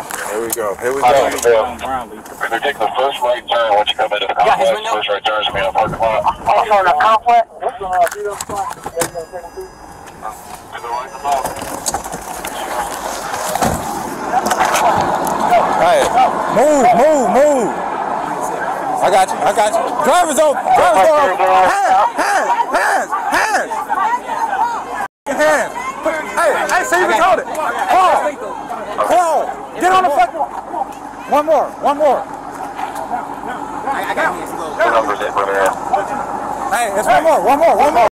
Here we go. Here we go. don't know. If they're taking the first right turn once you come into the got his complex, window? first right turn is going to be in the parking lot. Also in the complex. To the right of the mouth. Hey, move, move, move. I got you. I got you. Driver's open. Driver's door open. Hands, hands, hands, hands. Hands. Hey, hey, see if hold it. Paul. Paul. Get on the fucking. One more. One more. The numbers in, brother. Hey, it's one more. One more. One more.